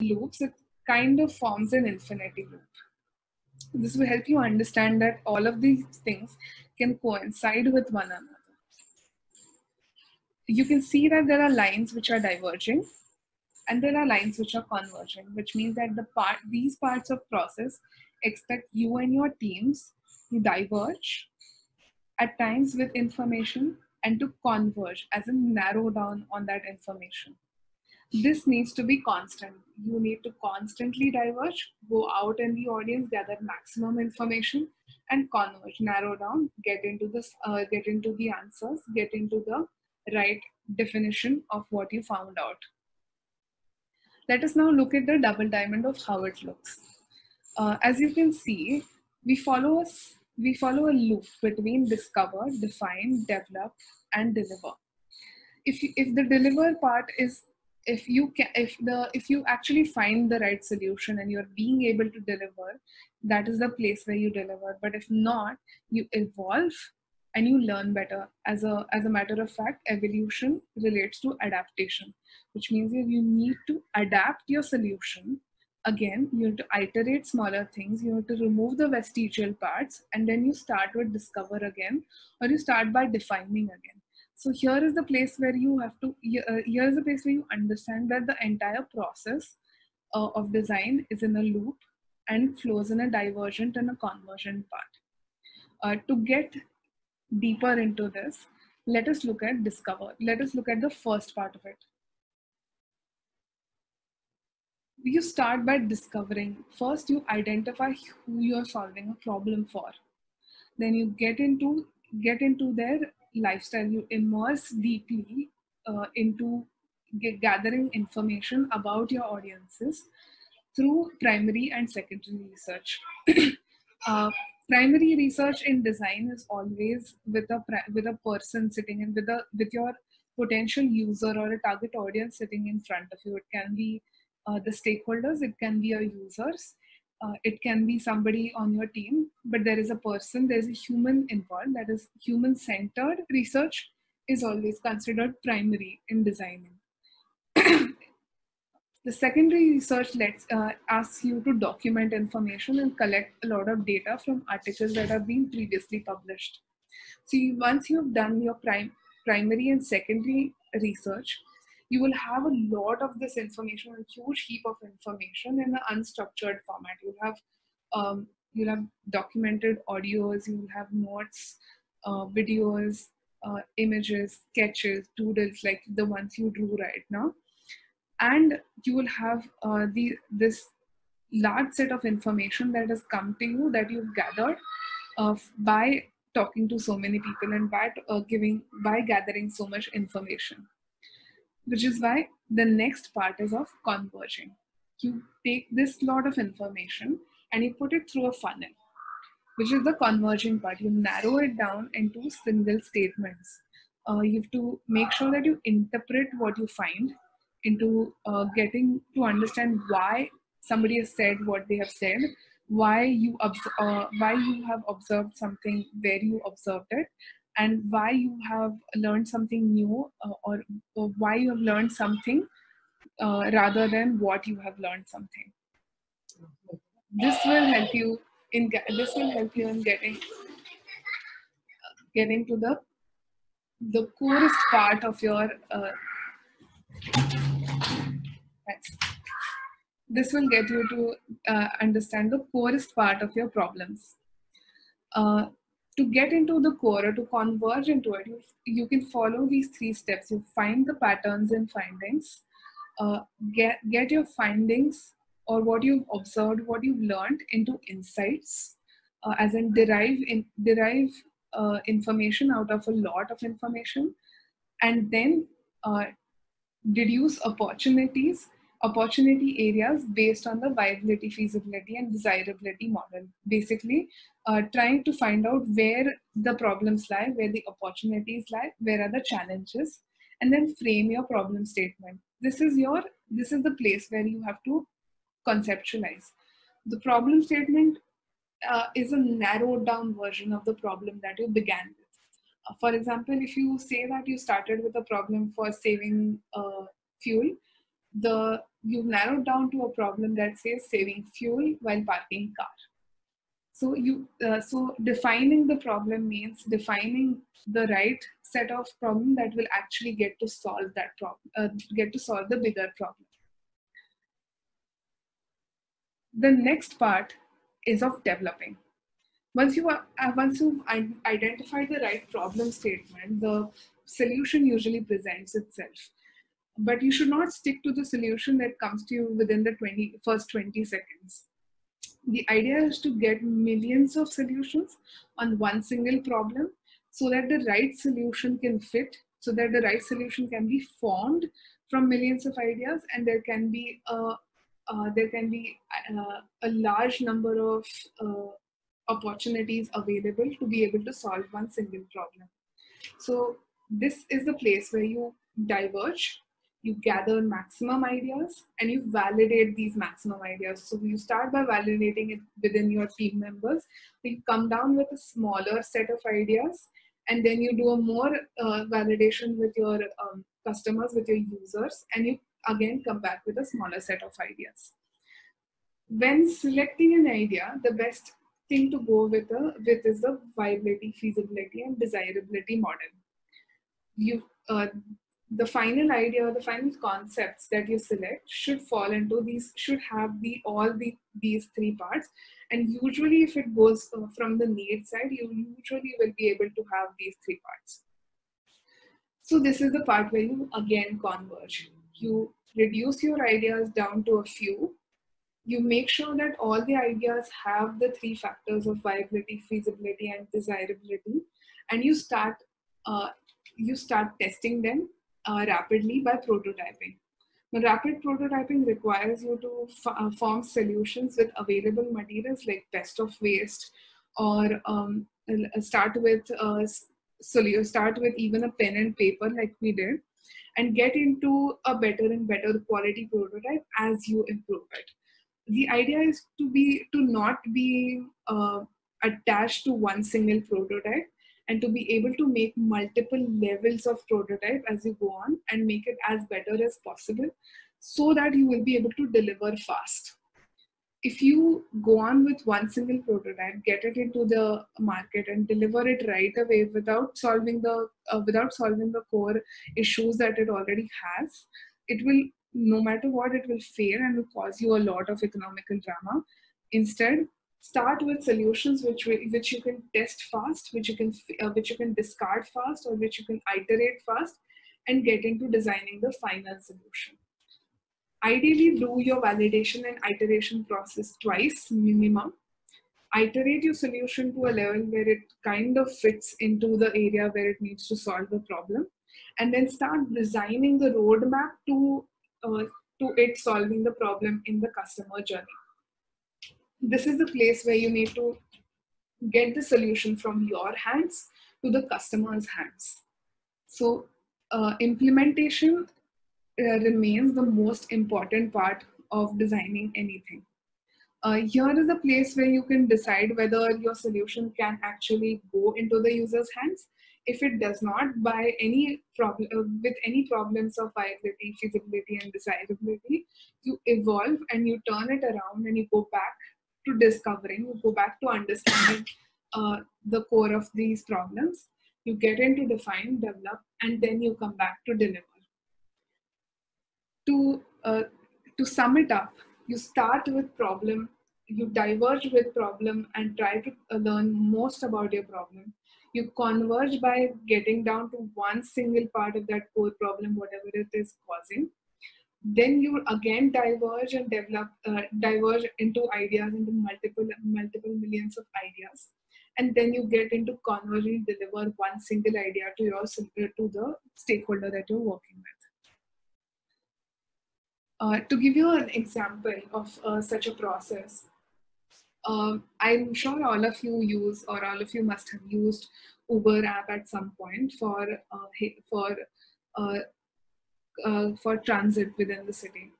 loops, it kind of forms an infinity loop. This will help you understand that all of these things can coincide with one another. You can see that there are lines which are diverging and there are lines which are converging, which means that the part these parts of process expect you and your teams to diverge at times with information and to converge as in narrow down on that information this needs to be constant. You need to constantly diverge go out in the audience gather maximum information and converge narrow down get into this uh, get into the answers get into the right definition of what you found out. Let us now look at the double diamond of how it looks. Uh, as you can see we follow a we follow a loop between discover, define, develop, and deliver. If if the deliver part is if you can if the if you actually find the right solution and you're being able to deliver, that is the place where you deliver. But if not, you evolve and you learn better. As a as a matter of fact, evolution relates to adaptation, which means you need to adapt your solution again you have to iterate smaller things you have to remove the vestigial parts and then you start with discover again or you start by defining again so here is the place where you have to uh, here is the place where you understand that the entire process uh, of design is in a loop and flows in a divergent and a convergent part. Uh, to get deeper into this let us look at discover let us look at the first part of it. You start by discovering. First you identify who you're solving a problem for. Then you get into get into their lifestyle you immerse deeply uh, into gathering information about your audiences through primary and secondary research. Uh, primary research in design is always with a with a person sitting in with a with your potential user or a target audience sitting in front of you. It can be uh, the stakeholders, it can be your users, uh, it can be somebody on your team, but there is a person, there's a human involved, that is human centered research is always considered primary in designing. the secondary research lets uh, asks you to document information and collect a lot of data from articles that have been previously published. So you, once you've done your prim primary and secondary research, you will have a lot of this information, a huge heap of information in an unstructured format. You'll have um, you'll have documented audios, you'll have notes, uh, videos, uh, images, sketches, doodles like the ones you drew right now, and you will have uh, the this large set of information that has come to you that you've gathered uh, by talking to so many people and by uh, giving by gathering so much information which is why the next part is of converging. You take this lot of information and you put it through a funnel, which is the converging part. You narrow it down into single statements. Uh, you have to make sure that you interpret what you find into uh, getting to understand why somebody has said what they have said why you uh, why you have observed something where you observed it and why you have learned something new uh, or, or, why you have learned something uh, rather than what you have learned something. This will help you in this will help you in getting getting to the the corest part of your uh, this will get you to uh, understand the poorest part of your problems. Uh, to get into the core or to converge into it, you, you can follow these three steps. You find the patterns and findings, uh, get, get your findings or what you've observed, what you've learned into insights, uh, as in derive, in, derive uh, information out of a lot of information, and then uh, deduce opportunities opportunity areas based on the viability, feasibility, and desirability model. Basically, uh, trying to find out where the problems lie, where the opportunities lie, where are the challenges, and then frame your problem statement. This is your this is the place where you have to conceptualize. The problem statement uh, is a narrowed down version of the problem that you began with. Uh, for example, if you say that you started with a problem for saving uh, fuel, the you've narrowed down to a problem that says saving fuel while parking car. So you uh, so defining the problem means defining the right set of problem that will actually get to solve that problem, uh, get to solve the bigger problem. The next part is of developing. Once you are, uh, once you've identified the right problem statement, the solution usually presents itself but you should not stick to the solution that comes to you within the 20, first 20 seconds. The idea is to get millions of solutions on one single problem so that the right solution can fit, so that the right solution can be formed from millions of ideas and there can be a, uh, there can be a, uh, a large number of uh, opportunities available to be able to solve one single problem. So this is the place where you diverge you gather maximum ideas and you validate these maximum ideas. So you start by validating it within your team members. You come down with a smaller set of ideas and then you do a more uh, validation with your um, customers, with your users, and you again come back with a smaller set of ideas. When selecting an idea, the best thing to go with, a, with is the viability, feasibility, and desirability model. You uh, the final idea or the final concepts that you select should fall into these should have the all the these three parts. And usually if it goes uh, from the need side you usually will be able to have these three parts. So this is the part where you again converge. You reduce your ideas down to a few. You make sure that all the ideas have the three factors of viability feasibility and desirability. And you start uh, you start testing them uh, rapidly by prototyping. Now, rapid prototyping requires you to uh, form solutions with available materials like best of waste or um, start with uh, so you start with even a pen and paper like we did and get into a better and better quality prototype as you improve it the idea is to be to not be uh, attached to one single prototype and to be able to make multiple levels of prototype as you go on and make it as better as possible so that you will be able to deliver fast. If you go on with one single prototype get it into the market and deliver it right away without solving the uh, without solving the core issues that it already has it will no matter what it will fail and will cause you a lot of economical drama. Instead start with solutions which which you can test fast which you can uh, which you can discard fast or which you can iterate fast and get into designing the final solution. Ideally do your validation and iteration process twice minimum. Iterate your solution to a level where it kind of fits into the area where it needs to solve the problem and then start designing the roadmap to uh, to it solving the problem in the customer journey this is the place where you need to get the solution from your hands to the customer's hands. So uh, implementation uh, remains the most important part of designing anything. Uh, here is a place where you can decide whether your solution can actually go into the user's hands. If it does not, by any problem uh, with any problems of viability, feasibility, and desirability, you evolve and you turn it around and you go back to discovering, you go back to understanding uh, the core of these problems, you get into define, develop, and then you come back to deliver. To, uh, to sum it up, you start with problem, you diverge with problem and try to uh, learn most about your problem. You converge by getting down to one single part of that core problem, whatever it is causing then you again diverge and develop uh, diverge into ideas into multiple multiple millions of ideas. And then you get into converging deliver one single idea to your to the stakeholder that you're working with. Uh, to give you an example of uh, such a process uh, i'm sure all of you use or all of you must have used uber app at some point for uh, for uh, uh, for transit within the city.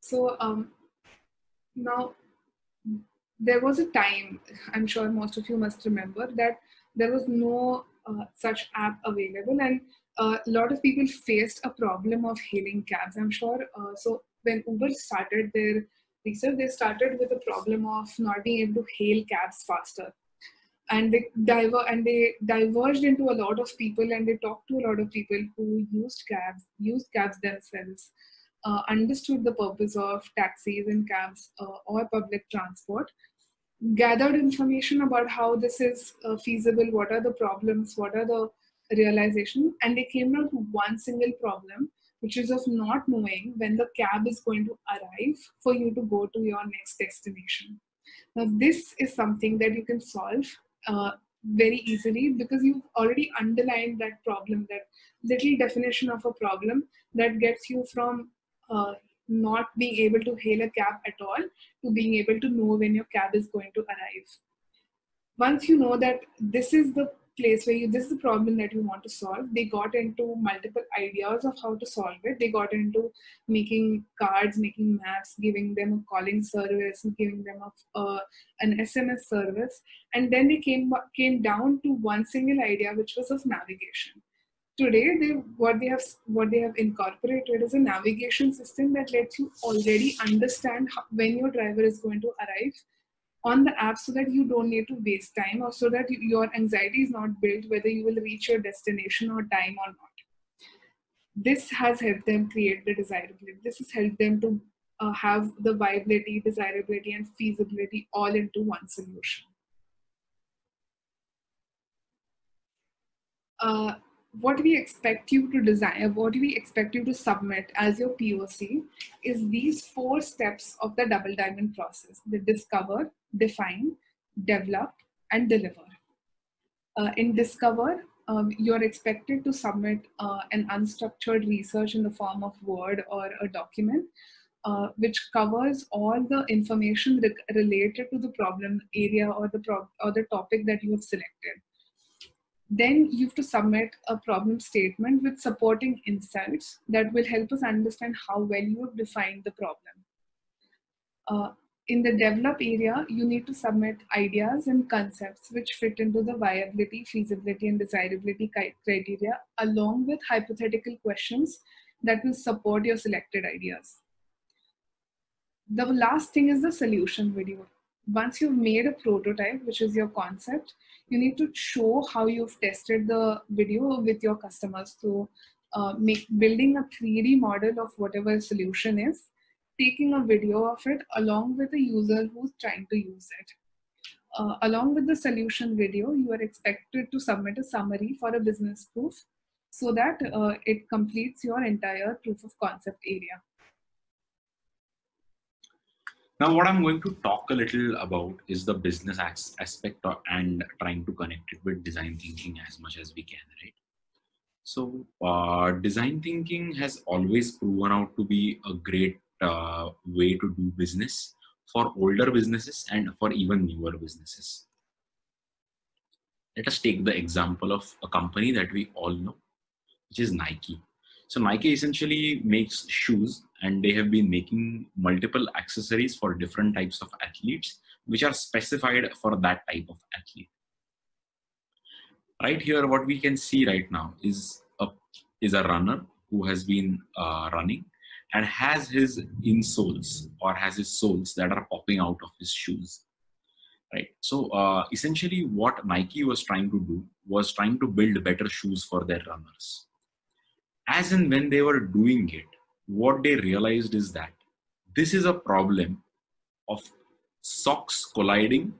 So um, now there was a time, I'm sure most of you must remember, that there was no uh, such app available and uh, a lot of people faced a problem of hailing cabs. I'm sure. Uh, so when Uber started their research, they started with the problem of not being able to hail cabs faster. And they diver and they diverged into a lot of people and they talked to a lot of people who used cabs, used cabs themselves, uh, understood the purpose of taxis and cabs uh, or public transport, gathered information about how this is uh, feasible, what are the problems, what are the realization, and they came down to one single problem, which is of not knowing when the cab is going to arrive for you to go to your next destination. Now, this is something that you can solve uh, very easily because you've already underlined that problem, that little definition of a problem that gets you from uh, not being able to hail a cab at all to being able to know when your cab is going to arrive. Once you know that this is the place where you, this is the problem that you want to solve, they got into multiple ideas of how to solve it. They got into making cards, making maps, giving them a calling service, giving them a, uh, an SMS service, and then they came came down to one single idea, which was of navigation. Today they what they have what they have incorporated is a navigation system that lets you already understand how, when your driver is going to arrive on the app so that you don't need to waste time or so that you, your anxiety is not built whether you will reach your destination or time or not. This has helped them create the desirability. This has helped them to uh, have the viability desirability and feasibility all into one solution. Uh, what we expect you to design, what we expect you to submit as your POC is these four steps of the double diamond process the discover, define, develop, and deliver. Uh, in discover, um, you're expected to submit uh, an unstructured research in the form of Word or a document, uh, which covers all the information re- related to the problem area or the pro- or the topic that you have selected then you have to submit a problem statement with supporting insights that will help us understand how well you have defined the problem. Uh, in the develop area, you need to submit ideas and concepts which fit into the viability, feasibility, and desirability criteria, along with hypothetical questions that will support your selected ideas. The last thing is the solution video once you've made a prototype, which is your concept, you need to show how you've tested the video with your customers. So, uh, make building a 3D model of whatever solution is, taking a video of it along with a user who's trying to use it. Uh, along with the solution video, you are expected to submit a summary for a business proof so that uh, it completes your entire proof of concept area. Now, what I'm going to talk a little about is the business aspect and trying to connect it with design thinking as much as we can, right? So, uh, design thinking has always proven out to be a great uh, way to do business for older businesses and for even newer businesses. Let us take the example of a company that we all know, which is Nike. So Nike essentially makes shoes and they have been making multiple accessories for different types of athletes which are specified for that type of athlete. Right here, what we can see right now is a, is a runner who has been uh, running and has his insoles or has his soles that are popping out of his shoes. Right. So uh, essentially what nike was trying to do was trying to build better shoes for their runners as and when they were doing it, what they realized is that this is a problem of socks colliding